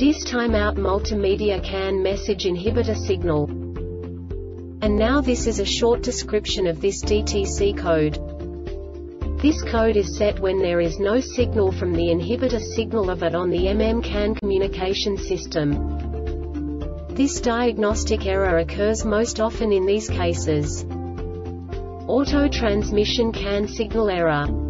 DIS timeout multimedia CAN message inhibitor signal. And now this is a short description of this DTC code. This code is set when there is no signal from the inhibitor signal of it on the MM-CAN communication system. This diagnostic error occurs most often in these cases. Auto transmission CAN signal error.